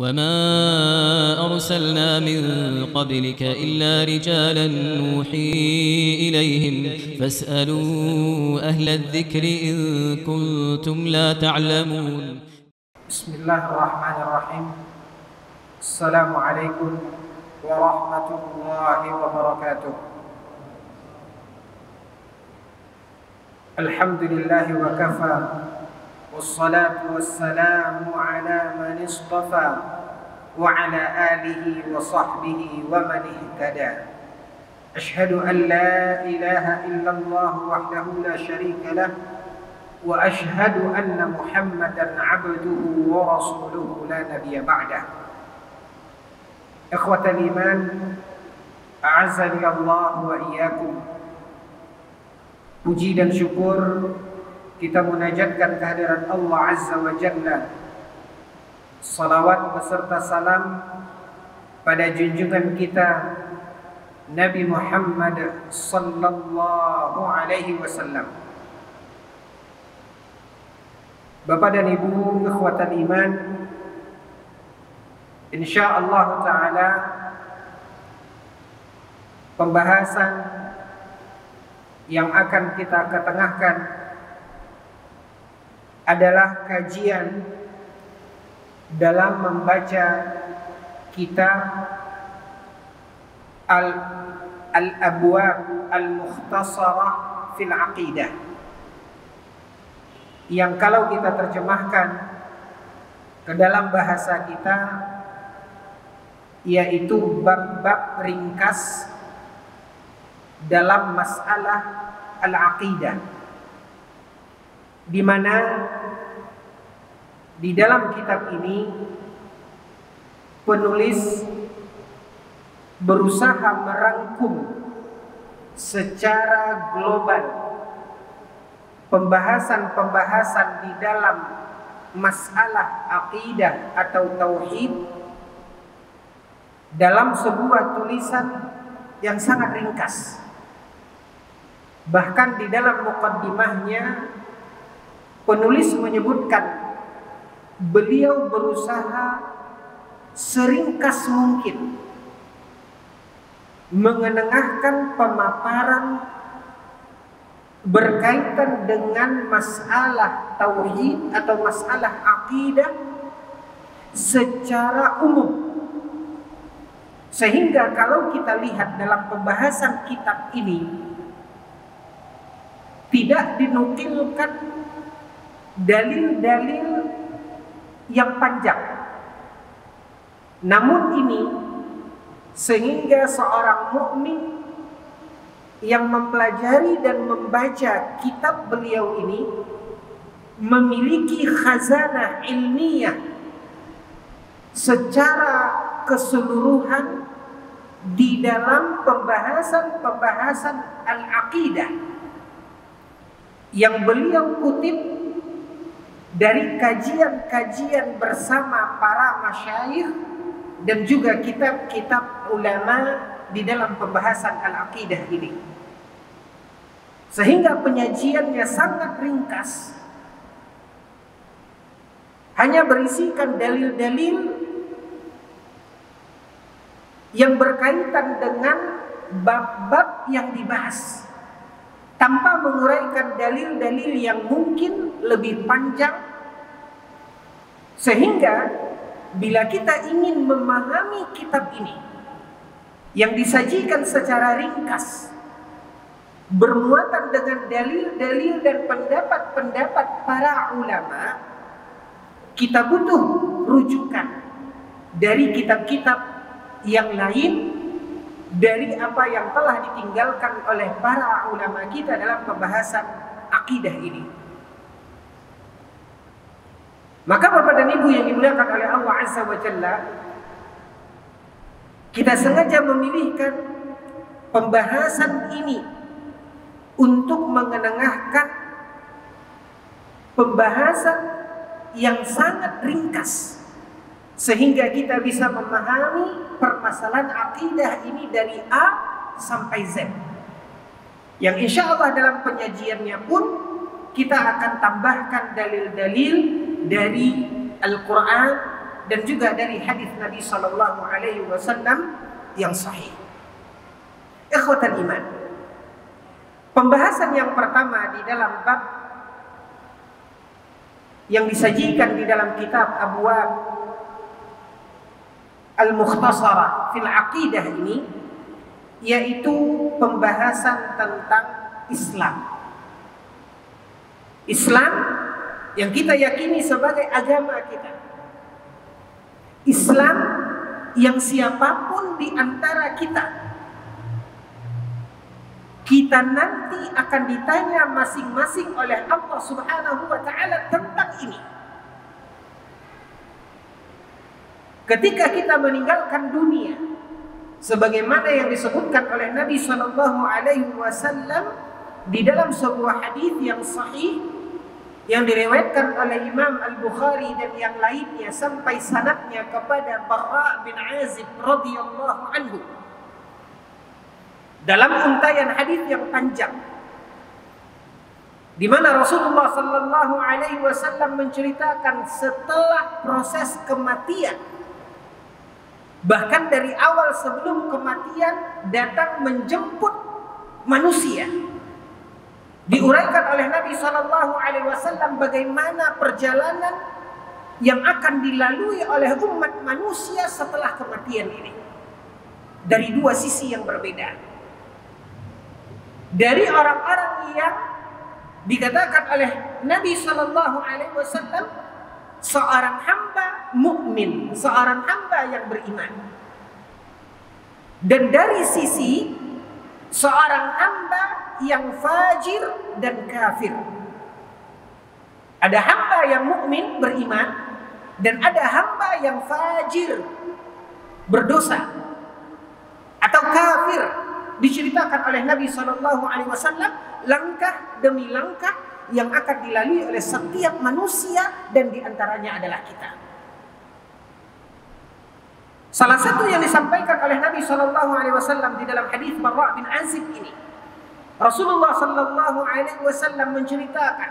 وما أرسلنا من قبلك إلا رجالا نوحي إليهم فاسألوا أهل الذكر إن كنتم لا تعلمون. بسم الله الرحمن الرحيم. السلام عليكم ورحمة الله وبركاته. الحمد لله وكفى. والصلاة والسلام على من اصطفى وعلى آله وصحبه ومن اهتدى. أشهد أن لا إله إلا الله وحده لا شريك له وأشهد أن محمدا عبده ورسوله لا نبي بعده. إخوة الإيمان أعزني الله وإياكم. Puji dan syukur kita munajatkan kehadiran Allah Azza wa Jalla. Salawat beserta salam pada junjungan kita Nabi Muhammad sallallahu alaihi wasallam. Bapak dan Ibu ikhwatan iman insyaallah taala pembahasan yang akan kita ketengahkan adalah kajian dalam membaca kitab al al abwab al mukhtasarah fil aqidah. Yang kalau kita terjemahkan ke dalam bahasa kita yaitu bab-bab ringkas dalam masalah al-aqidah di mana di dalam kitab ini penulis berusaha merangkum secara global pembahasan-pembahasan di dalam masalah aqidah atau tauhid dalam sebuah tulisan yang sangat ringkas. Bahkan di dalam mukaddimahnya penulis menyebutkan beliau berusaha seringkas mungkin mengenengahkan pemaparan berkaitan dengan masalah tauhid atau masalah akidah secara umum. Sehingga kalau kita lihat dalam pembahasan kitab ini tidak dinukilkan dalil-dalil yang panjang. Namun ini sehingga seorang mukmin yang mempelajari dan membaca kitab beliau ini memiliki khazanah ilmiah secara keseluruhan di dalam pembahasan-pembahasan al-aqidah yang beliau kutip dari kajian-kajian bersama para masyayikh dan juga kitab-kitab ulama di dalam pembahasan al-aqidah ini. Sehingga penyajiannya sangat ringkas. Hanya berisikan dalil-dalil yang berkaitan dengan bab-bab yang dibahas tanpa menguraikan dalil-dalil yang mungkin lebih panjang. Sehingga bila kita ingin memahami kitab ini yang disajikan secara ringkas bermuatan dengan dalil-dalil dan pendapat-pendapat para ulama kita butuh rujukan dari kitab-kitab yang lain dari apa yang telah ditinggalkan oleh para ulama kita dalam pembahasan akidah ini. Maka Bapak dan Ibu yang dimuliakan oleh Allah Azza wa Jalla, kita sengaja memilihkan pembahasan ini untuk mengenengahkan pembahasan yang sangat ringkas sehingga kita bisa memahami permasalahan akidah ini dari A sampai Z. Yang insya Allah dalam penyajiannya pun kita akan tambahkan dalil-dalil dari Al-Quran dan juga dari hadis Nabi Shallallahu Alaihi Wasallam yang sahih. Ikhwatan iman. Pembahasan yang pertama di dalam bab yang disajikan di dalam kitab Abwab Al-Mukhtasarah fil Aqidah ini yaitu pembahasan tentang Islam. Islam yang kita yakini sebagai agama kita. Islam yang siapa pun di antara kita kita nanti akan ditanya masing-masing oleh Allah Subhanahu wa taala tentang ini. Ketika kita meninggalkan dunia sebagaimana yang disebutkan oleh Nabi Shallallahu alaihi wasallam di dalam sebuah hadis yang sahih yang diriwayatkan oleh Imam Al-Bukhari dan yang lainnya sampai sanadnya kepada Bara bin Azib radhiyallahu anhu. Dalam untayan hadis yang panjang di mana Rasulullah sallallahu alaihi wasallam menceritakan setelah proses kematian bahkan dari awal sebelum kematian datang menjemput manusia. Diuraikan oleh Nabi Shallallahu Alaihi Wasallam bagaimana perjalanan yang akan dilalui oleh umat manusia setelah kematian ini. Dari dua sisi yang berbeda. Dari orang-orang yang dikatakan oleh Nabi Shallallahu Alaihi Wasallam seorang hamba mukmin, seorang hamba yang beriman. Dan dari sisi seorang hamba yang fajir dan kafir. Ada hamba yang mukmin beriman dan ada hamba yang fajir berdosa atau kafir diceritakan oleh Nabi Shallallahu Alaihi Wasallam langkah demi langkah yang akan dilalui oleh setiap manusia dan di antaranya adalah kita. Salah satu yang disampaikan oleh Nabi Shallallahu Alaihi Wasallam di dalam hadis Barra bin Azib ini Rasulullah Sallallahu Alaihi Wasallam menceritakan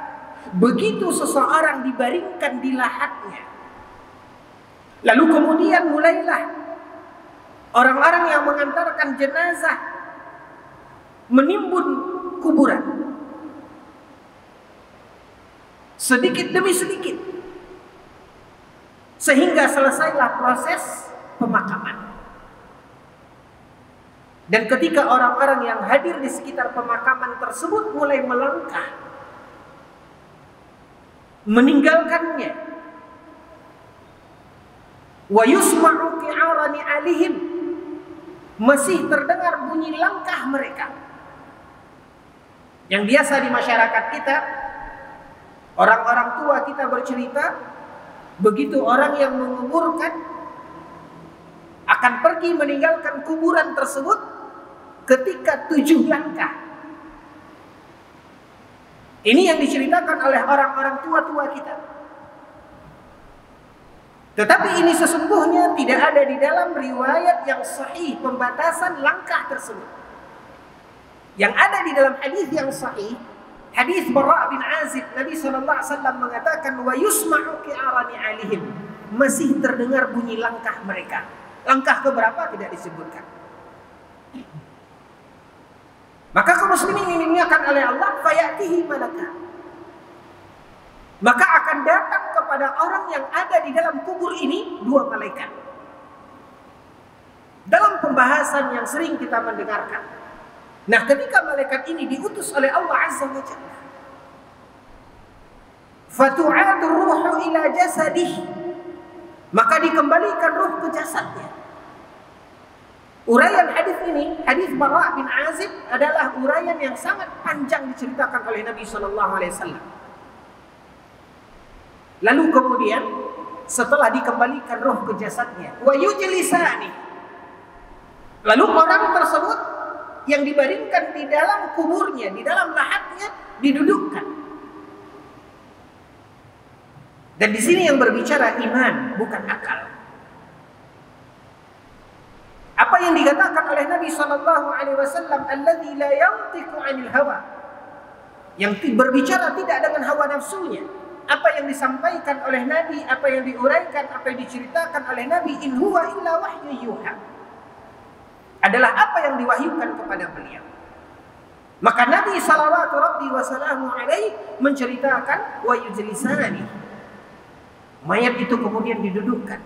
begitu seseorang dibaringkan di lahatnya, lalu kemudian mulailah orang-orang yang mengantarkan jenazah menimbun kuburan sedikit demi sedikit sehingga selesailah proses pemakaman. Dan ketika orang-orang yang hadir di sekitar pemakaman tersebut mulai melangkah, meninggalkannya, wa yusma'u ki'arani alihim, masih terdengar bunyi langkah mereka. Yang biasa di masyarakat kita, orang-orang tua kita bercerita, begitu orang yang menguburkan akan pergi meninggalkan kuburan tersebut, ketika tujuh langkah. Ini yang diceritakan oleh orang-orang tua-tua kita. Tetapi ini sesungguhnya tidak ada di dalam riwayat yang sahih pembatasan langkah tersebut. Yang ada di dalam hadis yang sahih, hadis Bara bin Azib, Nabi SAW mengatakan wa yusma'u ki'arani alihim. Masih terdengar bunyi langkah mereka. Langkah keberapa tidak disebutkan. Maka kaum muslimin ini dimuliakan oleh Allah, fayatihi malaka. Maka akan datang kepada orang yang ada di dalam kubur ini dua malaikat. Dalam pembahasan yang sering kita mendengarkan. Nah, ketika malaikat ini diutus oleh Allah Azza wa Jalla. Fatu'adu ruhu ila jasadih. Maka dikembalikan ruh ke jasadnya. Uraian hadis ini, hadis Bara bin Azib adalah uraian yang sangat panjang diceritakan oleh Nabi Shallallahu Alaihi Wasallam. Lalu kemudian setelah dikembalikan roh ke jasadnya, wa yujlisani. Lalu orang tersebut yang dibaringkan di dalam kuburnya, di dalam lahatnya didudukkan. Dan di sini yang berbicara iman, bukan akal. Apa yang dikatakan oleh Nabi Shallallahu Alaihi Wasallam, "Alladzi la yantiqu 'anil hawa," yang berbicara tidak dengan hawa nafsunya, apa yang disampaikan oleh Nabi, apa yang diuraikan, apa yang diceritakan oleh Nabi, in huwa illa wahyu yuha. Adalah apa yang diwahyukan kepada beliau. Maka Nabi salawatu rabbi wa salamu alaih menceritakan wa yujlisani. Mayat itu kemudian didudukkan.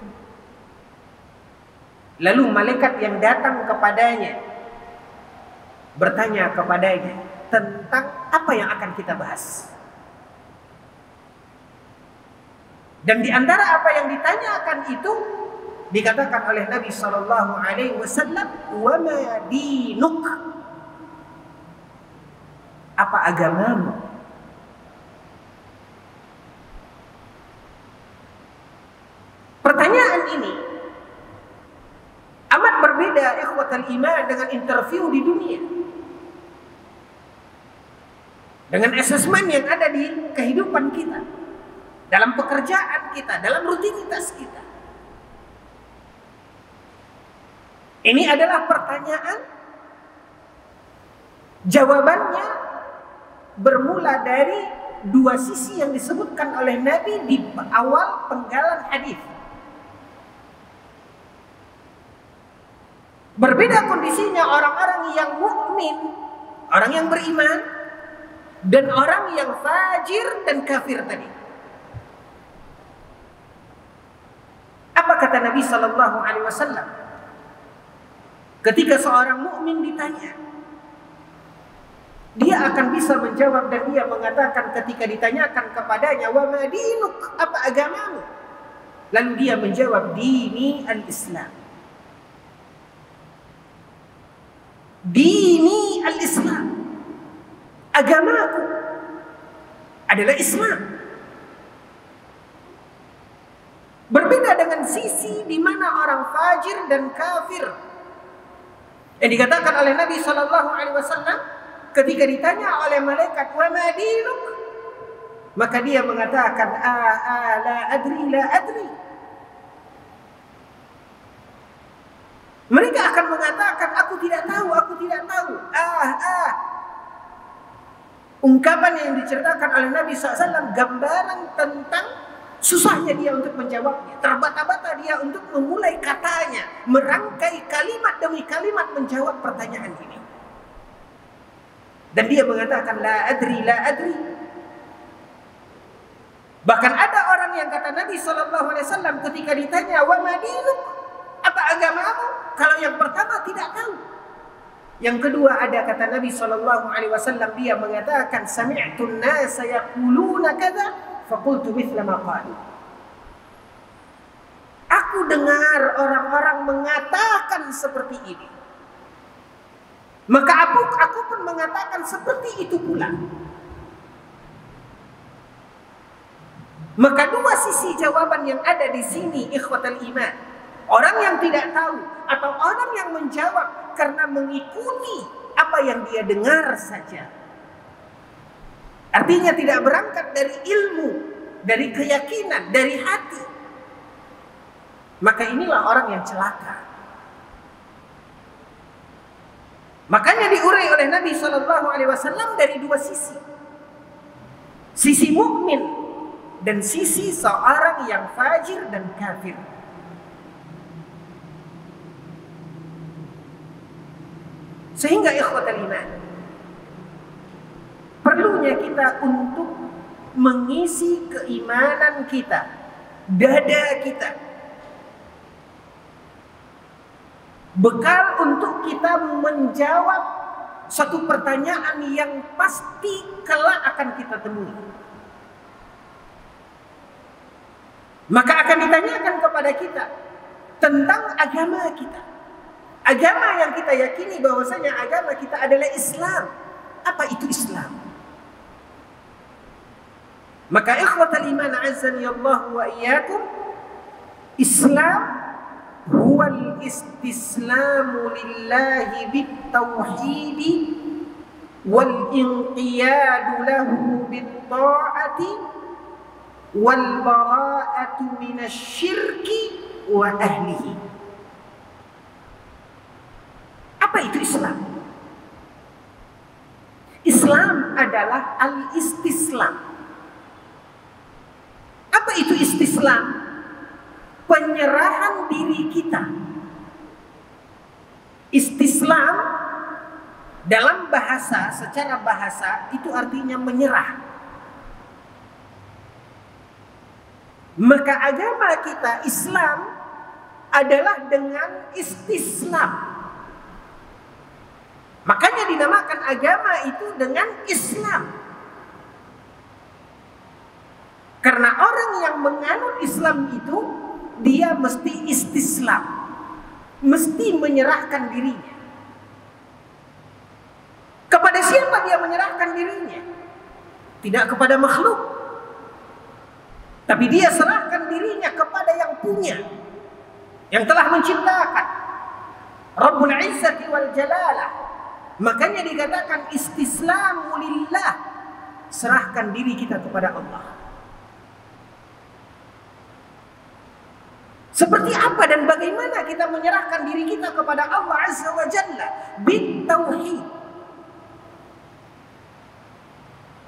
Lalu malaikat yang datang kepadanya bertanya kepadanya tentang apa yang akan kita bahas. Dan di antara apa yang ditanyakan itu dikatakan oleh Nabi Shallallahu Alaihi Wasallam, "Wa ma dinuk?" Apa agamamu? Pertanyaan ini amat berbeda ikhwatal iman dengan interview di dunia. Dengan asesmen yang ada di kehidupan kita dalam pekerjaan kita, dalam rutinitas kita. Ini adalah pertanyaan jawabannya bermula dari dua sisi yang disebutkan oleh Nabi di awal penggalan hadis. Berbeda kondisinya orang-orang yang mukmin, orang yang beriman, dan orang yang fajir dan kafir tadi. Apa kata Nabi Shallallahu Alaihi Wasallam? Ketika seorang mukmin ditanya, dia akan bisa menjawab dan dia mengatakan ketika ditanyakan kepadanya, wa madinuk, apa agamamu? Lalu dia menjawab, dini al-Islam. Dini al-Islam. Agamaku adalah Islam. Berbeda dengan sisi di mana orang fajir dan kafir. Yang dikatakan oleh Nabi Shallallahu Alaihi Wasallam ketika ditanya oleh malaikat wa madinuk maka dia mengatakan ah, ah la adri la adri. Mereka akan mengatakan aku tidak tahu aku tidak tahu. Ah ah ungkapan yang diceritakan oleh Nabi SAW gambaran tentang Susahnya dia untuk menjawabnya. Terbata-bata dia untuk memulai katanya. Merangkai kalimat demi kalimat menjawab pertanyaan ini. Dan dia mengatakan, La adri, la adri. Bahkan ada orang yang kata Nabi SAW ketika ditanya, Wa madinuk, apa agamamu? Kalau yang pertama tidak tahu. Yang kedua ada kata Nabi SAW dia mengatakan, Sami'tun nasa yaquluna Fakultu mithla maqalu. Aku dengar orang-orang mengatakan seperti ini. Maka aku, aku pun mengatakan seperti itu pula. Maka dua sisi jawaban yang ada di sini ikhwatal iman. Orang yang tidak tahu atau orang yang menjawab karena mengikuti apa yang dia dengar saja. Artinya tidak berangkat dari ilmu, dari keyakinan, dari hati. Maka inilah orang yang celaka. Makanya diurai oleh Nabi Shallallahu Alaihi Wasallam dari dua sisi, sisi mukmin dan sisi seorang yang fajir dan kafir. Sehingga ikhwatal iman perlunya kita untuk mengisi keimanan kita, dada kita. Bekal untuk kita menjawab satu pertanyaan yang pasti kelak akan kita temui. Maka akan ditanyakan kepada kita tentang agama kita. Agama yang kita yakini bahwasanya agama kita adalah Islam. Apa itu Islam? Maka ikhwatal iman azani Allah wa iyyakum Islam huwa al-istislamu lillahi bit-tauhid wal inqiyadu lahu bit-ta'ati wal bara'atu minasy-syirki wa ahlihi. Apa itu Islam? Islam adalah al-istislam istislam penyerahan diri kita. Istislam dalam bahasa, secara bahasa itu artinya menyerah. Maka agama kita Islam adalah dengan istislam. Makanya dinamakan agama itu dengan Islam. Karena orang yang menganut Islam itu dia mesti istislam. Mesti menyerahkan dirinya. Kepada siapa dia menyerahkan dirinya? Tidak kepada makhluk. Tapi dia serahkan dirinya kepada yang punya. Yang telah menciptakan. Rabbul Izzati wal Jalalah. Makanya dikatakan istislamu lillah. Serahkan diri kita kepada Allah. Seperti apa dan bagaimana kita menyerahkan diri kita kepada Allah Azza wa Jalla bitauhid.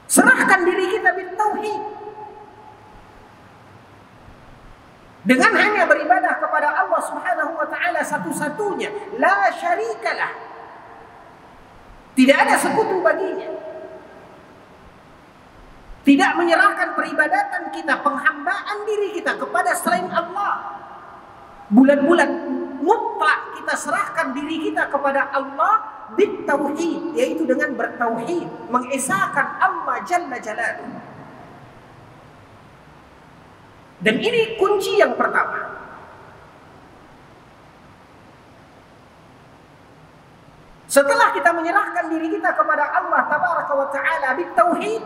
Serahkan diri kita bitauhid. Dengan hanya beribadah kepada Allah Subhanahu wa taala satu-satunya, la syarikalah. Tidak ada sekutu baginya. Tidak menyerahkan peribadatan kita, penghambaan diri kita kepada selain Allah bulan-bulan. Mutlak kita serahkan diri kita kepada Allah bitauhid yaitu dengan bertauhid mengesahkan Allah jalla jalaluhu dan ini kunci yang pertama. Setelah kita menyerahkan diri kita kepada Allah tabaraka wa taala bitauhid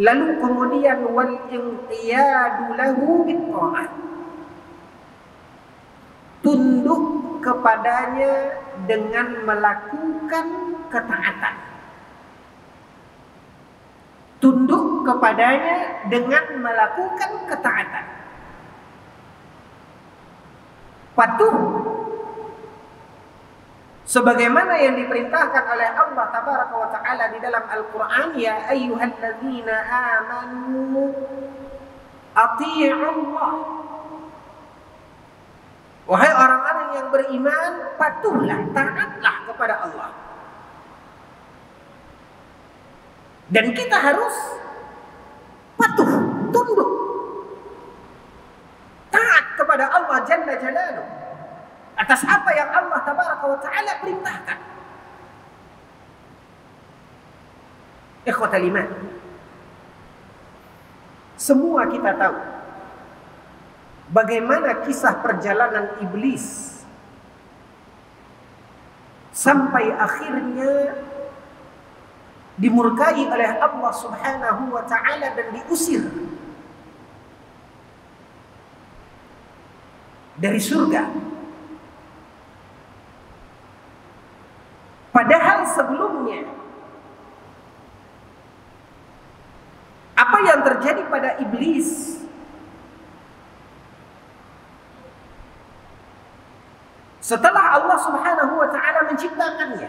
lalu kemudian wal inqiyadu lahu bitta'ah tunduk kepadanya dengan melakukan ketaatan. Tunduk kepadanya dengan melakukan ketaatan. Patuh sebagaimana yang diperintahkan oleh Allah tabaraka wa taala di dalam Al-Qur'an ya ayyuhalladzina amanu atii'u Allah Wahai orang-orang yang beriman, patuhlah, taatlah kepada Allah. Dan kita harus patuh, tunduk. Taat kepada Allah Jalla Jalaluh. Atas apa yang Allah Tabaraka wa Ta'ala perintahkan. Ikhwatal iman. Semua kita tahu bagaimana kisah perjalanan iblis sampai akhirnya dimurkai oleh Allah Subhanahu wa taala dan diusir dari surga. Padahal sebelumnya apa yang terjadi pada iblis Setelah Allah Subhanahu wa taala menciptakannya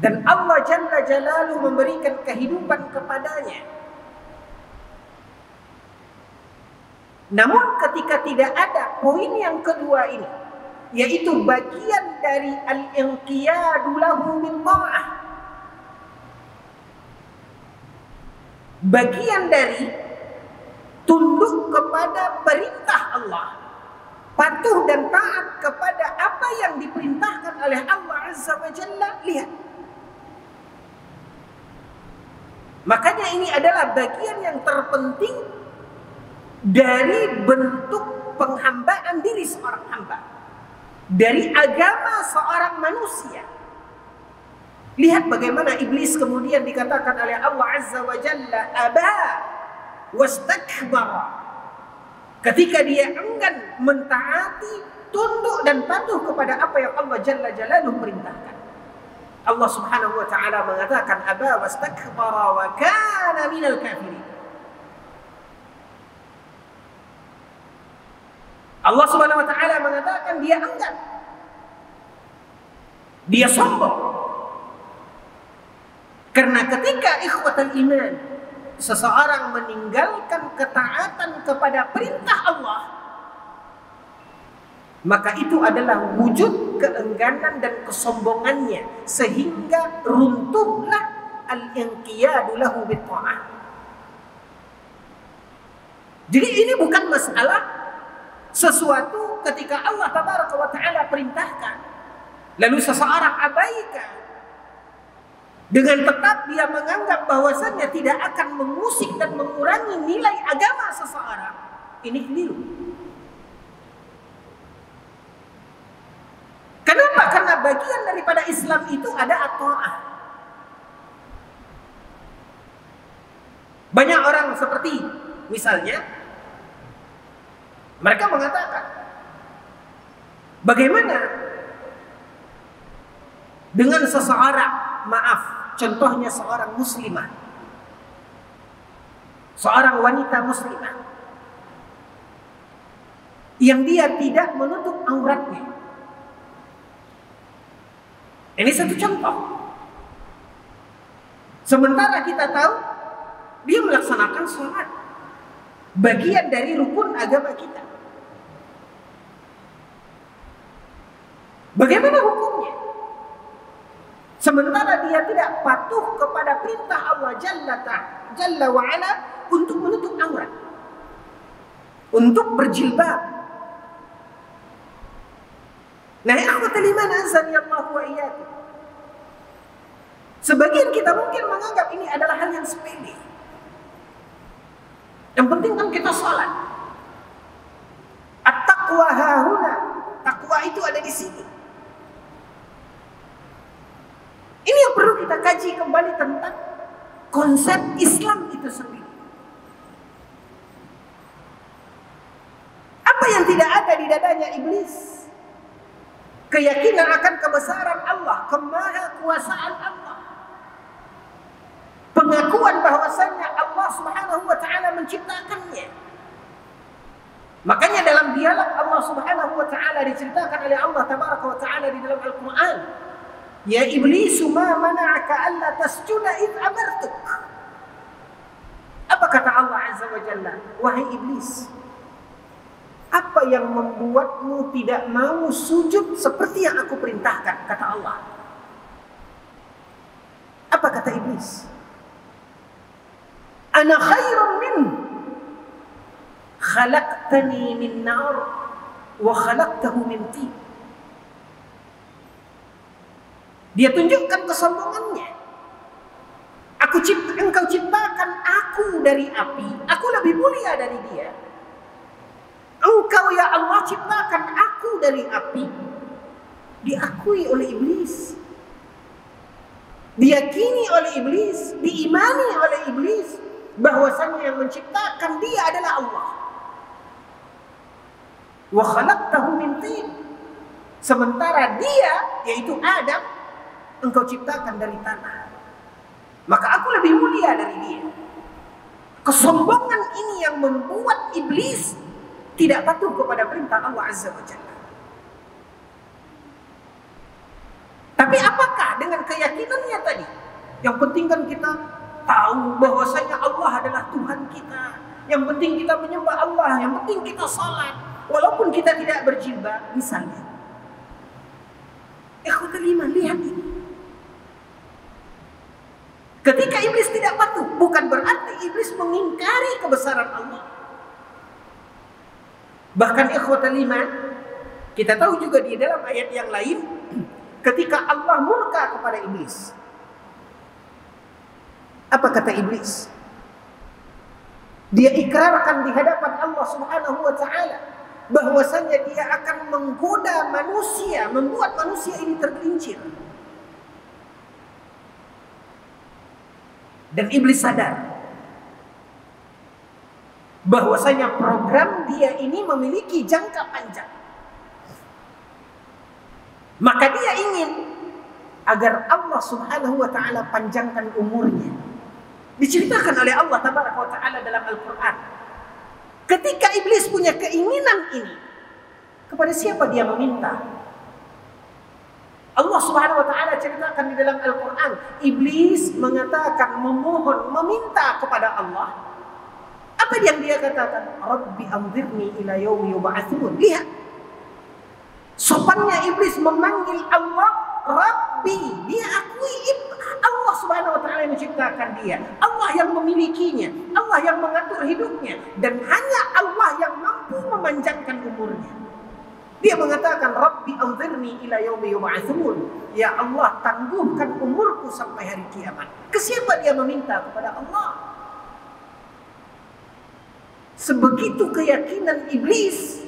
dan Allah Jalla Jalaluhu memberikan kehidupan kepadanya. Namun ketika tidak ada poin yang kedua ini yaitu bagian dari al-inqiyadu lahu min ta'ah. Bagian dari tunduk kepada perintah Allah patuh dan taat kepada apa yang diperintahkan oleh Allah Azza wa Jalla, lihat. Makanya ini adalah bagian yang terpenting dari bentuk penghambaan diri seorang hamba. Dari agama seorang manusia. Lihat bagaimana iblis kemudian dikatakan oleh Allah Azza wa Jalla, Aba wastakbara Ketika dia enggan mentaati, tunduk dan patuh kepada apa yang Allah Jalla Jalaluhu perintahkan. Allah Subhanahu wa taala mengatakan aba wastakbara wa kana minal kafirin. Allah Subhanahu wa taala mengatakan dia enggan. Dia sombong. Karena ketika ikhwatal iman seseorang meninggalkan ketaatan kepada perintah Allah maka itu adalah wujud keengganan dan kesombongannya sehingga runtuhlah al-inqiyadu lahu Jadi ini bukan masalah sesuatu ketika Allah tabaraka wa taala perintahkan lalu seseorang abaikan dengan tetap dia menganggap bahwasannya tidak akan mengusik dan mengurangi nilai agama seseorang ini keliru Kenapa? Karena bagian daripada Islam itu ada ato'ah. Banyak orang seperti misalnya mereka mengatakan bagaimana dengan seseorang maaf contohnya seorang muslimah seorang wanita muslimah yang dia tidak menutup auratnya ini satu contoh. Sementara kita tahu dia melaksanakan sholat. Bagian dari rukun agama kita. Bagaimana hukumnya? Sementara dia tidak patuh kepada perintah Allah Jalla, Jalla wa'ala untuk menutup aurat. Untuk berjilbab. Nah, ikhwatul iman azani Allah wa iyyakum. Sebagian kita mungkin menganggap ini adalah hal yang sepele. Yang penting kan kita sholat. At-taqwa hahuna. Takwa itu ada di sini. Ini yang perlu kita kaji kembali tentang konsep Islam itu sendiri. Apa yang tidak ada di dadanya iblis? keyakinan akan kebesaran Allah, kemahakuasaan Allah. Pengakuan bahwasanya Allah Subhanahu wa taala menciptakannya. Makanya dalam dialog Allah Subhanahu wa taala diceritakan oleh Allah tabaraka wa taala di dalam Al-Qur'an, "Ya iblis, ma mana'aka alla tasjuda id amartuk?" Apa kata Allah Azza wa Jalla? Wahai iblis, apa yang membuatmu tidak mau sujud seperti yang aku perintahkan? Kata Allah. Apa kata iblis? Ana khairun min khalaqtani min nar wa khalaqtahu min tin. Dia tunjukkan kesombongannya. Aku cipta, engkau ciptakan aku dari api. Aku lebih mulia dari dia. Engkau ya Allah ciptakan aku dari api. Diakui oleh iblis. Diyakini oleh iblis, diimani oleh iblis bahwasanya yang menciptakan dia adalah Allah. Wa khalaqtahu min tin. Sementara dia yaitu Adam engkau ciptakan dari tanah. Maka aku lebih mulia dari dia. Kesombongan ini yang membuat iblis tidak patuh kepada perintah Allah Azza wa Jalla. Tapi apakah dengan keyakinannya tadi? Yang penting kan kita tahu bahwasanya Allah adalah Tuhan kita. Yang penting kita menyembah Allah, yang penting kita salat walaupun kita tidak berjilbab misalnya. Ikhwatul iman, lihat ini. Ketika iblis tidak patuh, bukan berarti iblis mengingkari kebesaran Allah. Bahkan ikhwatal iman, kita tahu juga di dalam ayat yang lain ketika Allah murka kepada iblis. Apa kata iblis? Dia ikrarkan di hadapan Allah Subhanahu wa taala bahwasanya dia akan menggoda manusia, membuat manusia ini tergelincir. Dan iblis sadar bahwasanya program dia ini memiliki jangka panjang. Maka dia ingin agar Allah Subhanahu wa taala panjangkan umurnya. Diceritakan oleh Allah tabaraka wa taala dalam Al-Qur'an. Ketika iblis punya keinginan ini, kepada siapa dia meminta? Allah Subhanahu wa taala ceritakan di dalam Al-Qur'an, iblis mengatakan memohon, meminta kepada Allah. Apa yang dia katakan? Rabbi anzirni ila yaumi yub'atsun. Lihat. Sopannya iblis memanggil Allah Rabbi. Dia akui Allah Subhanahu wa taala yang menciptakan dia. Allah yang memilikinya, Allah yang mengatur hidupnya dan hanya Allah yang mampu memanjangkan umurnya. Dia mengatakan, Rabbi anzirni ila yaumi yub'atsun. Ya Allah, tangguhkan umurku sampai hari kiamat. Ke siapa dia meminta? Kepada Allah. Sebegitu keyakinan iblis.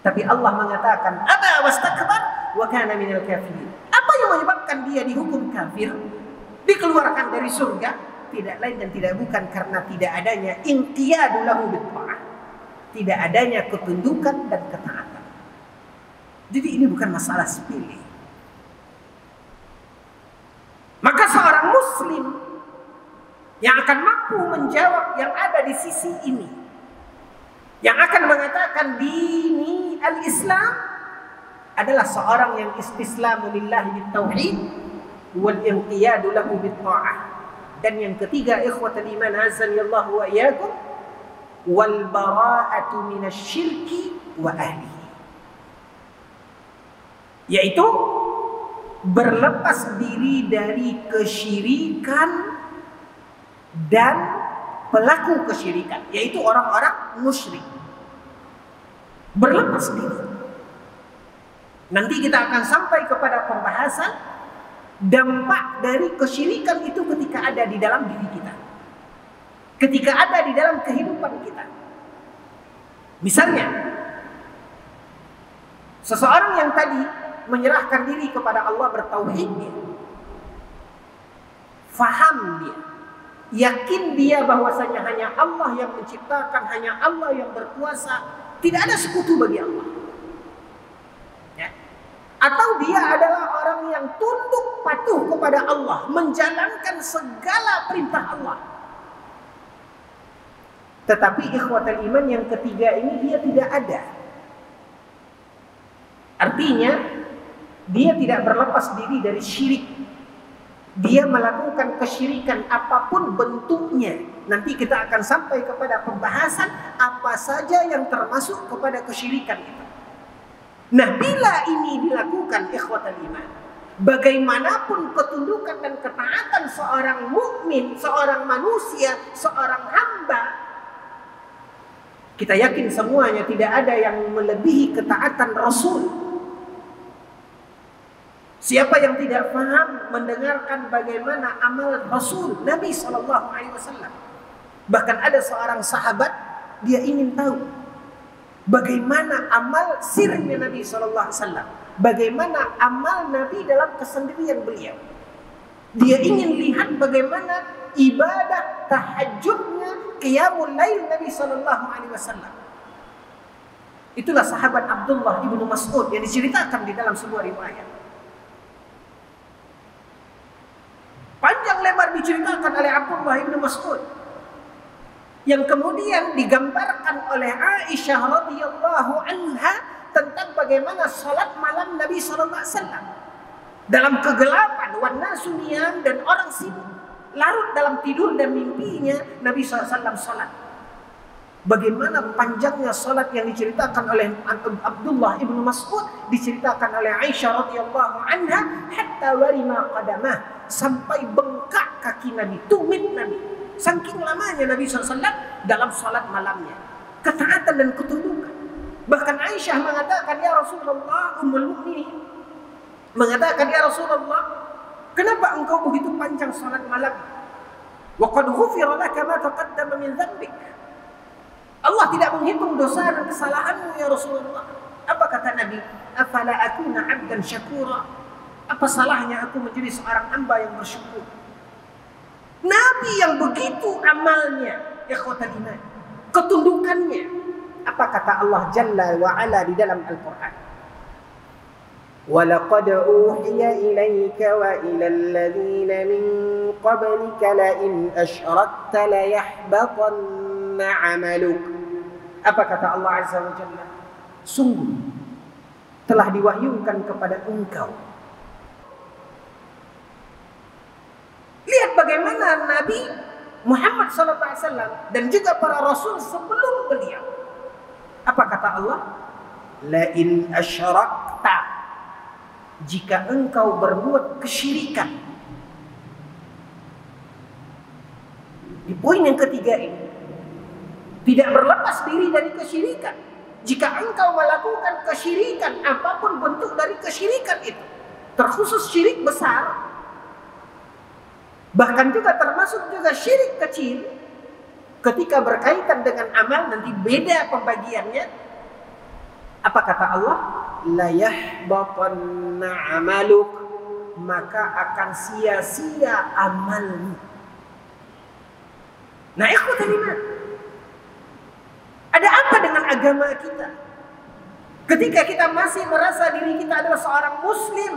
Tapi Allah mengatakan, Aba wastakbar wa kana minal kafirin. Apa yang menyebabkan dia dihukum kafir? Dikeluarkan dari surga? Tidak lain dan tidak bukan karena tidak adanya inqiyadu lahu Tidak adanya ketundukan dan ketaatan. Jadi ini bukan masalah sepele. Maka seorang muslim yang akan mampu menjawab yang ada di sisi ini. Yang akan mengatakan dini al-Islam adalah seorang yang istislamu lillahi bitauhid wal inqiyadu lahu bitta'ah. Dan yang ketiga ikhwatal iman azan Allah wa iyyakum wal bara'atu minasyirki wa ahli yaitu berlepas diri dari kesyirikan dan pelaku kesyirikan yaitu orang-orang musyrik. Berlepas diri. Nanti kita akan sampai kepada pembahasan dampak dari kesyirikan itu ketika ada di dalam diri kita. Ketika ada di dalam kehidupan kita. Misalnya seseorang yang tadi menyerahkan diri kepada Allah bertauhid dia. Faham dia. Yakin dia bahwasanya hanya Allah yang menciptakan, hanya Allah yang berkuasa, tidak ada sekutu bagi Allah. Ya. Atau dia adalah orang yang tunduk patuh kepada Allah, menjalankan segala perintah Allah. Tetapi ikhwatal iman yang ketiga ini dia tidak ada. Artinya dia tidak berlepas diri dari syirik. Dia melakukan kesyirikan apa pun bentuknya. Nanti kita akan sampai kepada pembahasan apa saja yang termasuk kepada kesyirikan itu. Nah, bila ini dilakukan ikhwatal iman, bagaimanapun ketundukan dan ketaatan seorang mukmin, seorang manusia, seorang hamba, kita yakin semuanya tidak ada yang melebihi ketaatan Rasul Siapa yang tidak paham mendengarkan bagaimana amal Rasul Nabi Shallallahu Alaihi Wasallam. Bahkan ada seorang sahabat dia ingin tahu bagaimana amal sirnya Nabi Shallallahu Alaihi Wasallam. Bagaimana amal Nabi dalam kesendirian beliau. Dia ingin lihat bagaimana ibadah tahajudnya qiyamul lail Nabi Shallallahu Alaihi Wasallam. Itulah sahabat Abdullah ibnu Mas'ud yang diceritakan di dalam sebuah riwayat. Panjang lebar diceritakan oleh Abdullah bin Mas'ud. Yang kemudian digambarkan oleh Aisyah radhiyallahu anha tentang bagaimana salat malam Nabi sallallahu alaihi wasallam. Dalam kegelapan, warna sunyian dan orang sibuk. Larut dalam tidur dan mimpinya Nabi SAW salat. Bagaimana panjangnya salat yang diceritakan oleh Abdullah ibnu Mas'ud diceritakan oleh Aisyah radhiyallahu anha hatta warima qadamah sampai bengkak kaki Nabi, tumit Nabi. Saking lamanya Nabi SAW dalam salat malamnya. Ketaatan dan ketundukan. Bahkan Aisyah mengatakan, Ya Rasulullah, Ummul Mukminin mengatakan, Ya Rasulullah, kenapa engkau begitu panjang salat malam? Wa qad ghufira laka ma taqaddama min dzambik. Allah tidak menghitung dosa dan kesalahanmu ya Rasulullah. Apa kata Nabi? Afala akuna 'abdan syakura? Apa salahnya aku menjadi seorang hamba yang bersyukur? Nabi yang begitu amalnya, ikhwatan iman, ketundukannya. Apa kata Allah Jalla wa Ala di dalam Al-Qur'an? ولقد أوحي إليك وإلى الذين من قبلك لئن أشركت ليحبطن yahbatna amaluk. Apa kata Allah Azza wa Jalla? Sungguh telah diwahyukan kepada engkau. Lihat bagaimana Nabi Muhammad SAW dan juga para rasul sebelum beliau. Apa kata Allah? Lain asyarakta. Jika engkau berbuat kesyirikan. Di poin yang ketiga ini tidak berlepas diri dari kesyirikan. Jika engkau melakukan kesyirikan apa pun bentuk dari kesyirikan itu, terkhusus syirik besar, bahkan juga termasuk juga syirik kecil, ketika berkaitan dengan amal nanti beda pembagiannya. Apa kata Allah? La yahbatanna amaluk maka akan sia-sia amalmu. Nah, ikhwatan iman. Ada apa dengan agama kita? Ketika kita masih merasa diri kita adalah seorang muslim,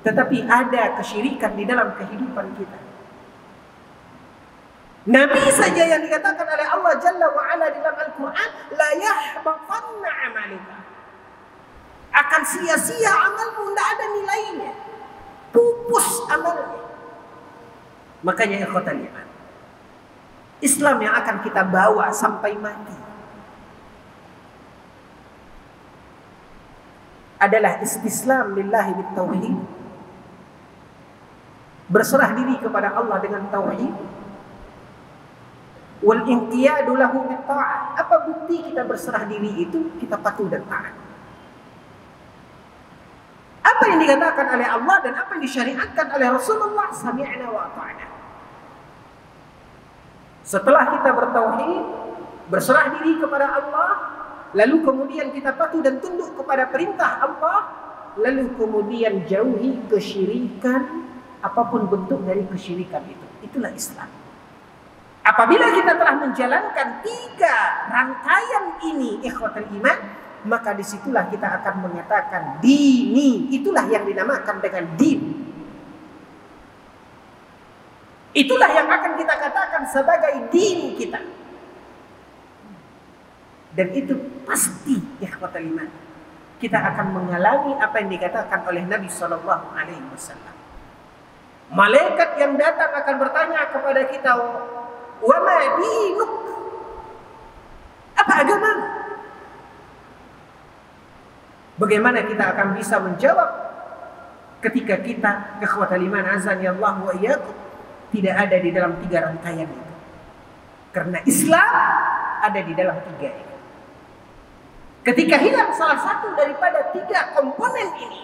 tetapi ada kesyirikan di dalam kehidupan kita. Nabi saja yang dikatakan oleh Allah Jalla wa Ala di dalam Al-Quran, la yahbatanna amalika. Akan sia-sia amalmu, tidak ada nilainya. Pupus amalnya. Makanya ikhwatan iman. Islam yang akan kita bawa sampai mati. Adalah istislam lillahi bitauhid berserah diri kepada Allah dengan tauhid. Wal inqiyadu lahu bitta'ah apa bukti kita berserah diri itu? Kita patuh dan taat. Apa yang dikatakan oleh Allah dan apa yang disyariatkan oleh Rasulullah? Sami'na wa ata'na setelah kita bertauhid, berserah diri kepada Allah, lalu kemudian kita patuh dan tunduk kepada perintah Allah, lalu kemudian jauhi kesyirikan apa pun bentuk dari kesyirikan itu. Itulah Islam. Apabila kita telah menjalankan tiga rangkaian ini ikhwatul iman, maka di situlah kita akan mengatakan dini. Itulah yang dinamakan dengan din. Itulah yang akan kita katakan sebagai din kita. Dan itu pasti ikhwatal iman. Kita akan mengalami apa yang dikatakan oleh Nabi Shallallahu Alaihi Wasallam. Malaikat yang datang akan bertanya kepada kita, wa ma dinuk? Apa agama? Bagaimana kita akan bisa menjawab ketika kita ikhwatal iman azan ya Allah wa iyyakum tidak ada di dalam tiga rangkaian itu. Karena Islam ada di dalam tiga ini. Ketika hilang salah satu daripada tiga komponen ini,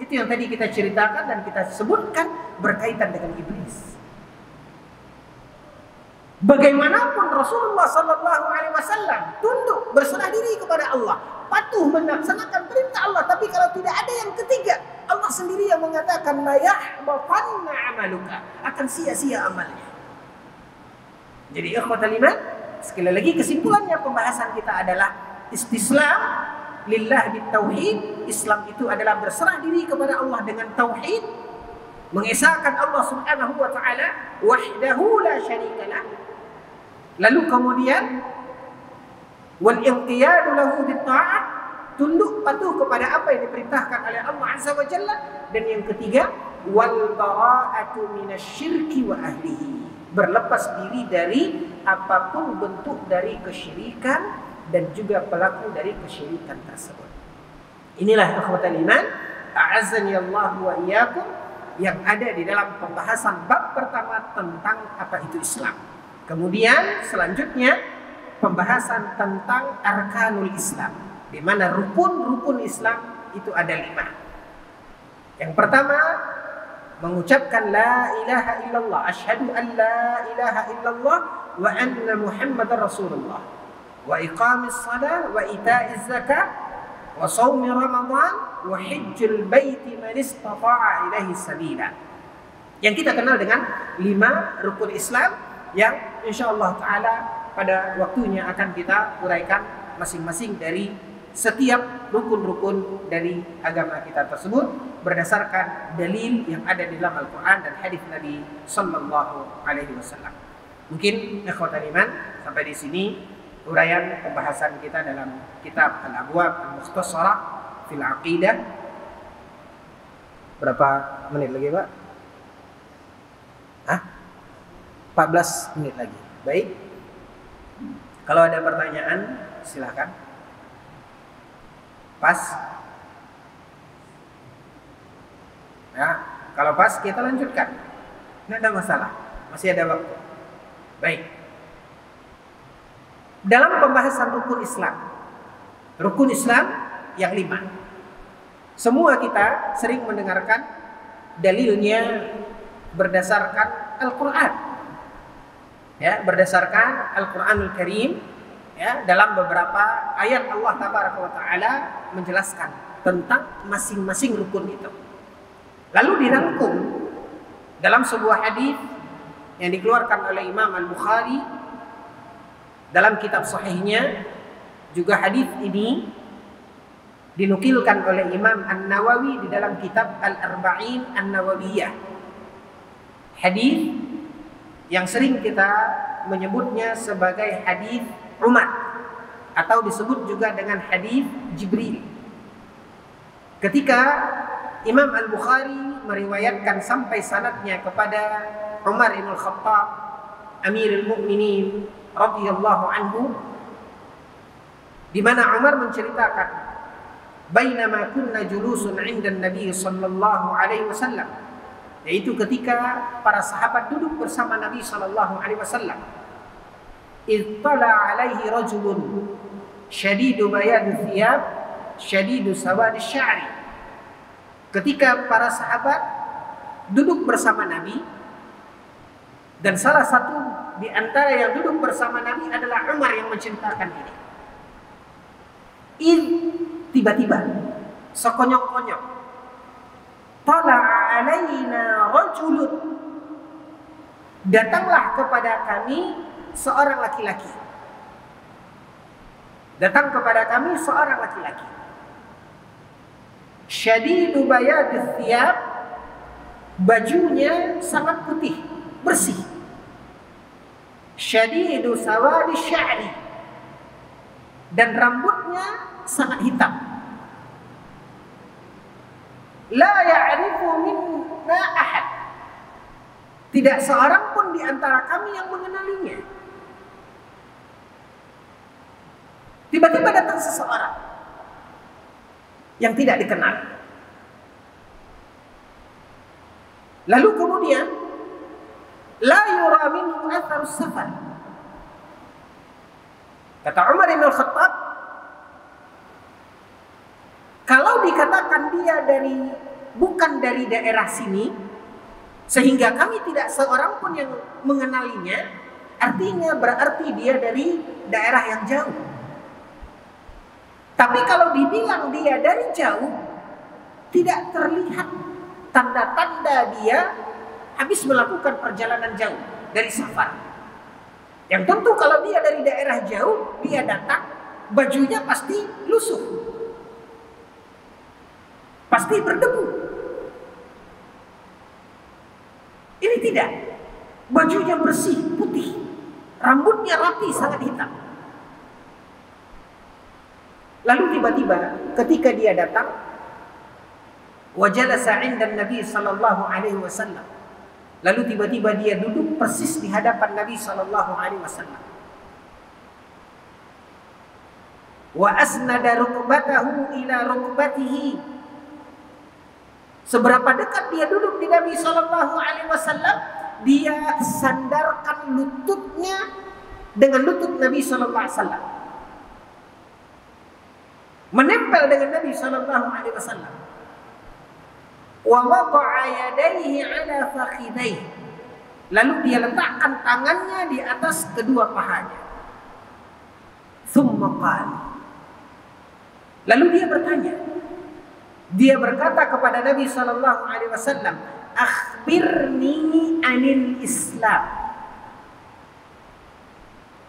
itu yang tadi kita ceritakan dan kita sebutkan berkaitan dengan iblis. Bagaimanapun Rasulullah Sallallahu Alaihi Wasallam tunduk berserah diri kepada Allah, patuh melaksanakan perintah Allah, tapi kalau tidak ada yang ketiga, Allah sendiri yang mengatakan la yahbatanna amaluka akan sia-sia amalnya. Jadi ikhwatal iman, sekali lagi kesimpulannya pembahasan kita adalah istislam lillah bitauhid. Islam itu adalah berserah diri kepada Allah dengan tauhid, mengesahkan Allah Subhanahu wa taala wahdahu la syarikalah. Lalu kemudian wal inqiyadu lahu bitta'ah tunduk patuh kepada apa yang diperintahkan oleh Allah Azza wa Jalla dan yang ketiga wal bara'atu minasyirki wa ahlihi berlepas diri dari apa pun bentuk dari kesyirikan dan juga pelaku dari kesyirikan tersebut. Inilah ikhwatal iman, a'azzani Allah wa iyyakum yang ada di dalam pembahasan bab pertama tentang apa itu Islam. Kemudian selanjutnya pembahasan tentang arkanul Islam di mana rukun-rukun Islam itu ada lima. Yang pertama mengucapkan la ilaha illallah, asyhadu an la ilaha illallah wa anna muhammadar rasulullah. Wa iqamis salah wa ita'iz zakah wa shaumi ramadan wa hajjul baiti man istata'a ilaihi sabila. Yang kita kenal dengan lima rukun Islam yang insyaallah taala pada waktunya akan kita uraikan masing-masing dari setiap rukun-rukun dari agama kita tersebut berdasarkan dalil yang ada di dalam Al-Quran dan hadis Nabi Sallallahu Alaihi Wasallam. Mungkin ikhwatan iman sampai di sini uraian pembahasan kita dalam kitab Al-Abwab Al-Mukhtasarah fil Aqidah. Berapa menit lagi, Pak? 14 menit lagi. Baik. Kalau ada pertanyaan, silakan. Pas. Ya, kalau pas kita lanjutkan. Tidak ada masalah. Masih ada waktu. Baik. Dalam pembahasan rukun Islam, rukun Islam yang lima. Semua kita sering mendengarkan dalilnya berdasarkan Al-Quran. Ya, berdasarkan Al-Quranul Karim ya dalam beberapa ayat Allah tabaraka wa taala menjelaskan tentang masing-masing rukun itu. Lalu dirangkum dalam sebuah hadis yang dikeluarkan oleh Imam Al-Bukhari dalam kitab sahihnya juga hadis ini dinukilkan oleh Imam An-Nawawi di dalam kitab Al-Arba'in An-Nawawiyah. Hadis yang sering kita menyebutnya sebagai hadis Umar atau disebut juga dengan hadis Jibril. Ketika Imam Al-Bukhari meriwayatkan sampai sanadnya kepada Umar bin Khattab Amirul Mukminin radhiyallahu anhu di mana Umar menceritakan bainama kunna julusun 'inda Nabi sallallahu alaihi wasallam yaitu ketika para sahabat duduk bersama Nabi sallallahu alaihi wasallam ittala alaihi rajulun syadidu bayad thiyab syadidu sawad sya'ri ketika para sahabat duduk bersama Nabi dan salah satu di antara yang duduk bersama Nabi adalah Umar yang menceritakan ini. In tiba-tiba sekonyong-konyong tala alaina rajulun datanglah kepada kami seorang laki-laki. Datang kepada kami seorang laki-laki. Syadidu bayad thiyab. Bajunya sangat putih bersih. Syadidu sawadi sya'ri. Dan rambutnya sangat hitam. La ya'rifu minna ahad. Tidak seorang pun di antara kami yang mengenalinya. Tiba-tiba datang seseorang yang tidak dikenal. Lalu kemudian la yura minhu safar. Kata Umar bin Khattab, kalau dikatakan dia dari bukan dari daerah sini, sehingga kami tidak seorang pun yang mengenalinya, artinya berarti dia dari daerah yang jauh. Tapi kalau dibilang dia dari jauh, tidak terlihat tanda-tanda dia habis melakukan perjalanan jauh dari safar. Yang tentu kalau dia dari daerah jauh, dia datang, bajunya pasti lusuh pasti berdebu. Ini tidak. Bajunya bersih, putih. Rambutnya rapi, sangat hitam. Lalu tiba-tiba ketika dia datang, wajalasa dan Nabi sallallahu alaihi wasallam. Lalu tiba-tiba dia duduk persis di hadapan Nabi sallallahu alaihi wasallam. Wa asnada rukbatahu ila rukbatihi Seberapa dekat dia duduk di Nabi Shallallahu Alaihi Wasallam, dia sandarkan lututnya dengan lutut Nabi Shallallahu Alaihi Wasallam, menempel dengan Nabi Shallallahu Alaihi Wasallam. Wa ala. Lalu dia letakkan tangannya di atas kedua pahanya. Lalu dia bertanya, dia berkata kepada Nabi Shallallahu Alaihi Wasallam, "Akhbirni anil Islam."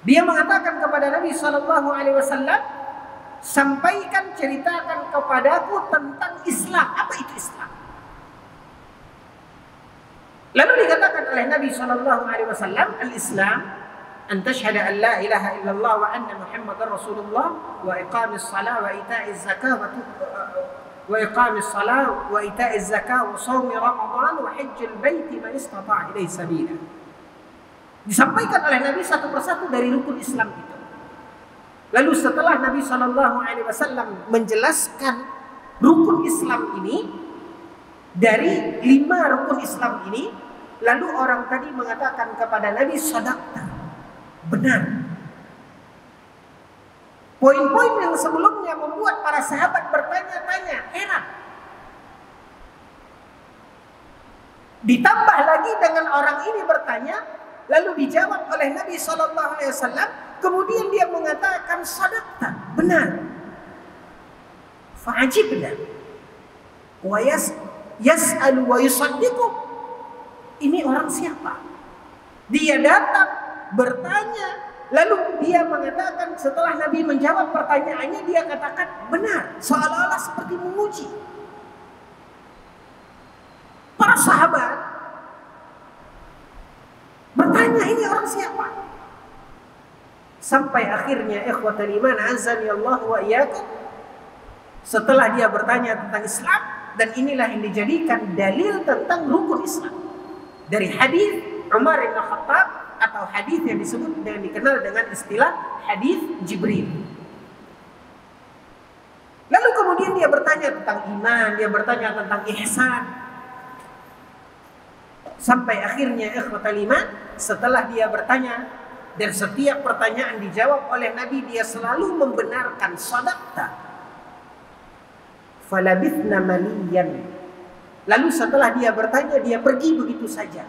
Dia mengatakan kepada Nabi Shallallahu Alaihi Wasallam, sampaikan ceritakan kepadaku tentang Islam. Apa itu Islam? Lalu dikatakan oleh Nabi Shallallahu Alaihi Wasallam, al-Islam أن تشهد أن لا إله إلا الله وأن محمد رسول الله وإقام الصلاة وإيتاء الزكاة وإقام الصلاة وإيتاء الزكاة وصوم رمضان وحج البيت من استطاع إليه سبيلا Disampaikan oleh Nabi satu persatu dari rukun Islam itu. Lalu setelah Nabi Shallallahu Alaihi Wasallam menjelaskan rukun Islam ini dari lima rukun Islam ini, lalu orang tadi mengatakan kepada Nabi Sadaqta, benar. Poin-poin yang sebelumnya membuat para sahabat bertanya-tanya, heran. Ditambah lagi dengan orang ini bertanya, Lalu dijawab oleh Nabi Shallallahu Alaihi Wasallam. Kemudian dia mengatakan sadaqta, benar. Fa'ajibna. Wa yas yas'alu wa yusaddiqu. Ini orang siapa? Dia datang bertanya, lalu dia mengatakan setelah Nabi menjawab pertanyaannya dia katakan benar, seolah-olah seperti menguji. Para sahabat Bertanya ini orang siapa? Sampai akhirnya ikhwatul iman azan ya Allah wa iyyakum. Setelah dia bertanya tentang Islam dan inilah yang dijadikan dalil tentang rukun Islam. Dari hadis Umar bin Khattab atau hadis yang disebut yang dikenal dengan istilah hadis Jibril. Lalu kemudian dia bertanya tentang iman, dia bertanya tentang ihsan. Sampai akhirnya ikhwatul iman setelah dia bertanya dan setiap pertanyaan dijawab oleh Nabi dia selalu membenarkan sadaqta falabithna maliyan lalu setelah dia bertanya dia pergi begitu saja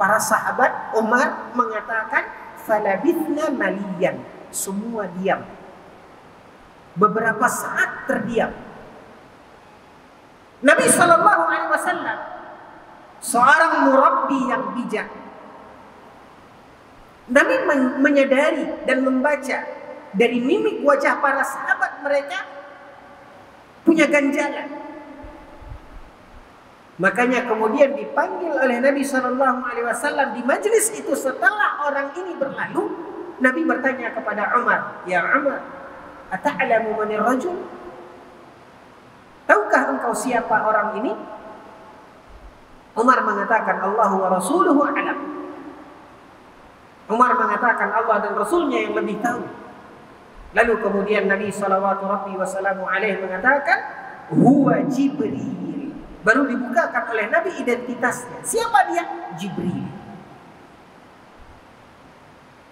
para sahabat Umar mengatakan falabithna maliyan. Semua diam. Beberapa saat terdiam. Nabi Shallallahu Alaihi Wasallam seorang murabbi yang bijak. Nabi menyadari dan membaca dari mimik wajah para sahabat mereka punya ganjalan. Makanya kemudian dipanggil oleh Nabi Shallallahu Alaihi Wasallam di majelis itu setelah orang ini berlalu, Nabi bertanya kepada Umar, Ya Umar, ata'lamu manir rajul? Tahukah engkau siapa orang ini? Umar mengatakan Allah wa rasuluhu alam. Umar mengatakan Allah dan Rasulnya yang lebih tahu. Lalu kemudian Nabi Sallallahu Alaihi Wasallam mengatakan, Huwa Jibril. Baru dibukakan oleh Nabi identitasnya. Siapa dia? Jibril.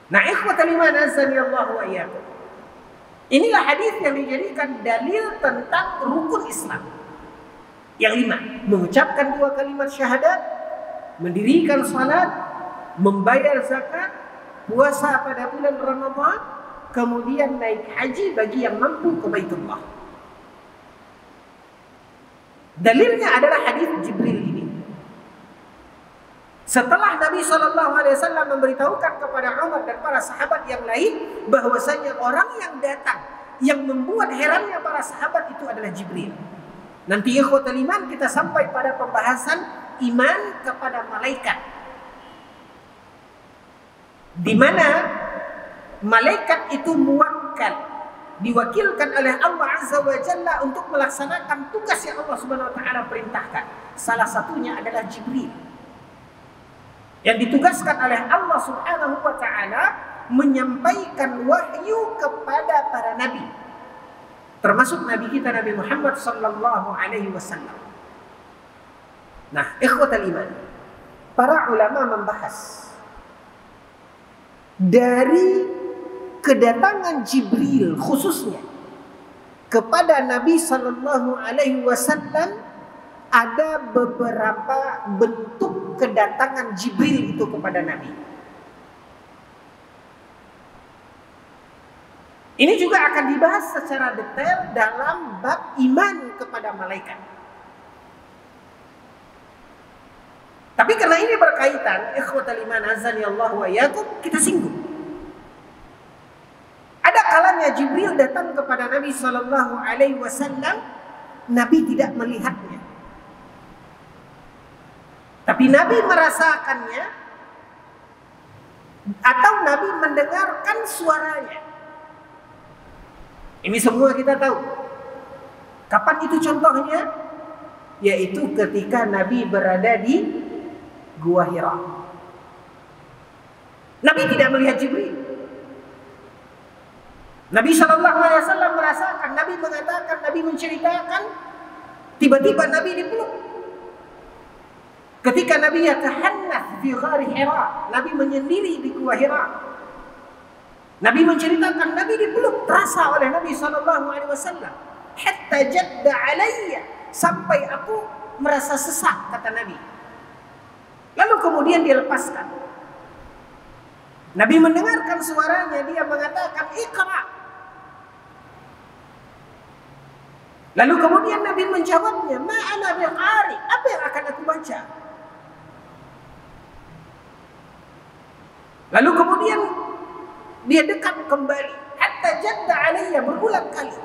Nah, ikhwatal iman azani Allah wa iyyakum. Inilah hadis yang dijadikan dalil tentang rukun Islam. Yang lima, mengucapkan dua kalimat syahadat, mendirikan salat, membayar zakat, puasa pada bulan Ramadan, kemudian naik haji bagi yang mampu ke Baitullah. Dalilnya adalah hadis Jibril ini. Setelah Nabi Wasallam memberitahukan kepada Umar dan para sahabat yang lain bahwasanya orang yang datang yang membuat herannya para sahabat itu adalah Jibril. Nanti ikhwatul iman kita sampai pada pembahasan iman kepada malaikat di mana malaikat itu muwakkal diwakilkan oleh Allah Azza wa Jalla untuk melaksanakan tugas yang Allah Subhanahu wa taala perintahkan. Salah satunya adalah Jibril. Yang ditugaskan oleh Allah Subhanahu wa taala menyampaikan wahyu kepada para nabi. Termasuk nabi kita Nabi Muhammad sallallahu alaihi wasallam. Nah, ikhwatal iman. Para ulama membahas dari kedatangan Jibril khususnya kepada Nabi Shallallahu Alaihi Wasallam ada beberapa bentuk kedatangan Jibril itu kepada Nabi. Ini juga akan dibahas secara detail dalam bab iman kepada malaikat. Tapi karena ini berkaitan, ikhwatal iman azani Allah wa yakum, kita singgung. Ada kalanya Jibril datang kepada Nabi Shallallahu Alaihi Wasallam, Nabi tidak melihatnya, tapi Nabi merasakannya, atau Nabi mendengarkan suaranya. Ini semua kita tahu. Kapan itu contohnya? Yaitu ketika Nabi berada di Gua Hira. Nabi tidak melihat Jibril. Nabi Shallallahu Alaihi Wasallam merasakan, Nabi mengatakan, Nabi menceritakan, tiba-tiba Nabi dipeluk. Ketika Nabi yatahannath fi ghari Hira, Nabi menyendiri di gua Hira. Nabi menceritakan Nabi dipeluk terasa oleh Nabi Shallallahu Alaihi Wasallam. Hatta jadda alayya sampai aku merasa sesak kata Nabi. Lalu kemudian dia lepaskan. Nabi mendengarkan suaranya dia mengatakan ikra. Lalu kemudian Nabi menjawabnya, "Ma ana biqari." Apa yang akan aku baca? Lalu kemudian dia dekat kembali hatta jadda alayya berulang kali.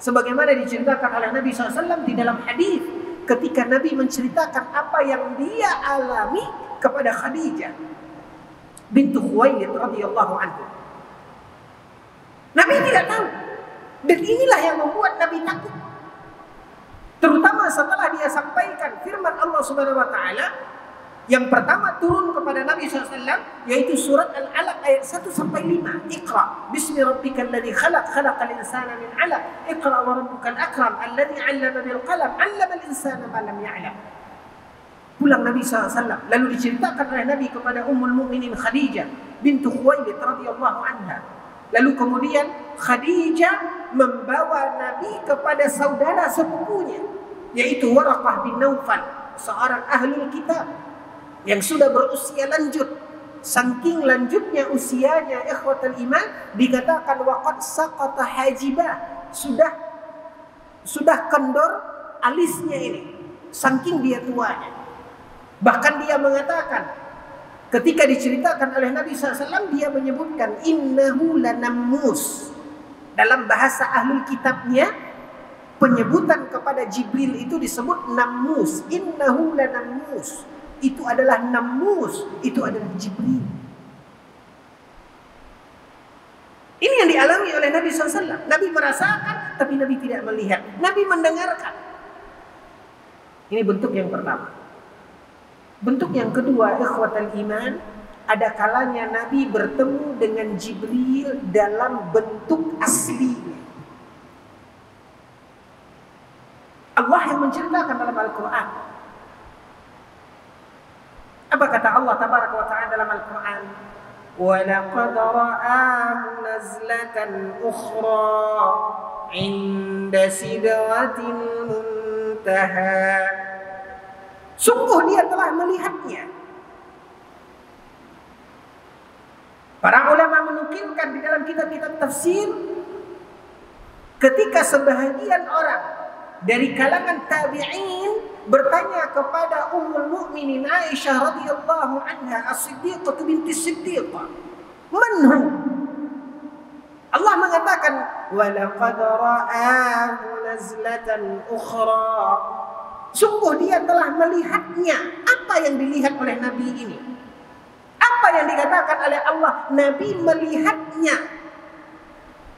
Sebagaimana diceritakan oleh Nabi SAW di dalam hadis ketika Nabi menceritakan apa yang dia alami kepada Khadijah bintu Khuwailid radhiyallahu anhu. Nabi tidak tahu. Dan inilah yang membuat Nabi takut. Terutama setelah dia sampaikan firman Allah Subhanahu wa taala yang pertama turun kepada Nabi SAW yaitu surat Al-Alaq ayat 1 sampai 5. Iqra bismi rabbikal ladzi khalaq khalaqal insana min 'alaq. Iqra wa rabbukal akram alladzi 'allama bil qalam 'allama al insana ma lam ya'lam. Pulang Nabi SAW lalu diceritakan oleh Nabi kepada Ummul Mukminin Khadijah bintu Khuwailid radhiyallahu anha. Lalu kemudian Khadijah membawa Nabi kepada saudara sepupunya yaitu Waraqah bin Naufal seorang ahlul kitab yang sudah berusia lanjut. Saking lanjutnya usianya ikhwatul iman dikatakan waqad saqata hajibah. Sudah sudah kendor alisnya ini saking dia tuanya. Bahkan dia mengatakan ketika diceritakan oleh Nabi SAW dia menyebutkan innahu lanammus dalam bahasa ahlul kitabnya penyebutan kepada Jibril itu disebut namus innahu lanamus itu adalah namus, itu adalah Jibril. Ini yang dialami oleh Nabi SAW. Nabi merasakan, tapi Nabi tidak melihat. Nabi mendengarkan. Ini bentuk yang pertama. Bentuk yang kedua, ikhwatal iman, ada kalanya Nabi bertemu dengan Jibril dalam bentuk aslinya. Allah yang menceritakan dalam Al-Quran. Apa kata Allah tabaraka wa taala dalam Al-Qur'an? وَلَقَدْ رَآهُ نَزْلَةً أُخْرَى عِنْدَ سِدْرَةِ الْمُنْتَهَى Sungguh dia telah melihatnya. Para ulama menukilkan di dalam kitab-kitab tafsir ketika sebahagian orang dari kalangan tabi'in bertanya kepada Ummul Mukminin Aisyah radhiyallahu anha As-Siddiqah binti Siddiqah. Manhu? Allah mengatakan walaqad ra'ahu nazlatan ukhra. Sungguh dia telah melihatnya. Apa yang dilihat oleh Nabi ini? Apa yang dikatakan oleh Allah? Nabi melihatnya.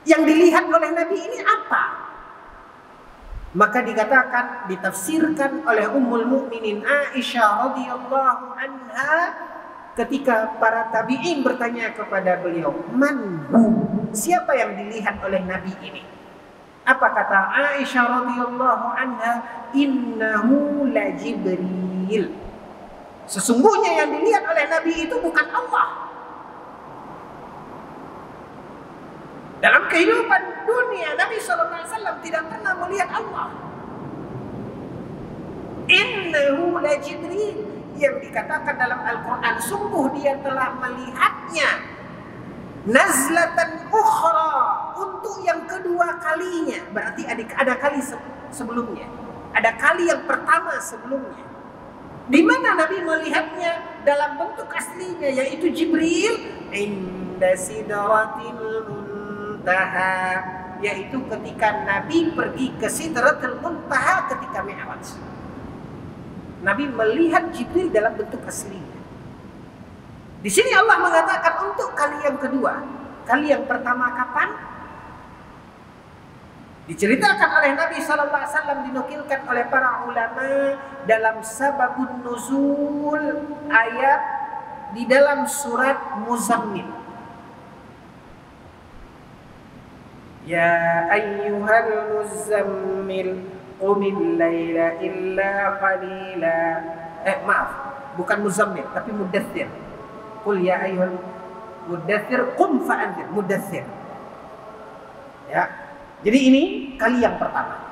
Yang dilihat oleh Nabi ini apa? Maka dikatakan ditafsirkan oleh Ummul Mukminin Aisyah radhiyallahu anha ketika para tabi'in bertanya kepada beliau, "Manhu?" Siapa yang dilihat oleh Nabi ini? Apa kata Aisyah radhiyallahu anha? "Innahu la Jibril." Sesungguhnya yang dilihat oleh Nabi itu bukan Allah. Dalam kehidupan dunia Nabi SAW tidak pernah melihat Allah. Innahu la Jibril yang dikatakan dalam Al-Quran sungguh dia telah melihatnya nazlatan ukhra untuk yang kedua kalinya berarti ada, ada kali sebelumnya ada kali yang pertama sebelumnya di mana Nabi melihatnya dalam bentuk aslinya yaitu Jibril inda sidratil muntaha yaitu ketika Nabi pergi ke Sidratul Muntaha ketika Mi'raj. Nabi melihat Jibril dalam bentuk asli. Di sini Allah mengatakan untuk kali yang kedua. Kali yang pertama kapan? Diceritakan oleh Nabi Sallallahu Alaihi Wasallam dinukilkan oleh para ulama dalam sababun nuzul ayat di dalam surat Muzammil. Ya ayyuhal muzammil qumil laila illa qalila. Eh maaf, bukan muzammil tapi mudaththir. Qul ya ayyuhal mudaththir qum fa'anzir, mudaththir. Ya. Jadi ini kali yang pertama.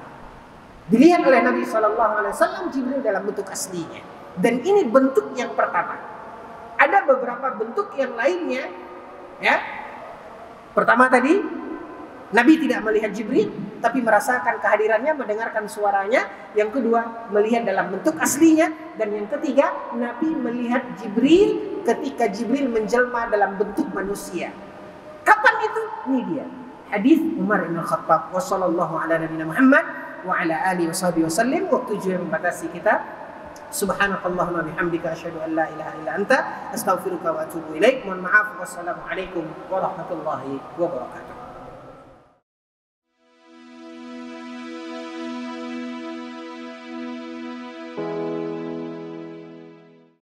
Dilihat oleh Nabi Shallallahu Alaihi Wasallam Jibril dalam bentuk aslinya. Dan ini bentuk yang pertama. Ada beberapa bentuk yang lainnya, ya. Pertama tadi Nabi tidak melihat Jibril, tapi merasakan kehadirannya, mendengarkan suaranya. Yang kedua, melihat dalam bentuk aslinya. Dan yang ketiga, Nabi melihat Jibril ketika Jibril menjelma dalam bentuk manusia. Kapan itu? Ini dia. حديث عمر بن الخطاب. وصلى الله على نبينا محمد وعلى آله وصحبه وسلم. وتجي من بدرس كتاب سبحانك اللهم وبحمدك أشهد أن لا إله إلا أنت أستغفرك وأتوب إليك. والمعافى والسلام عليكم ورحمة الله وبركاته.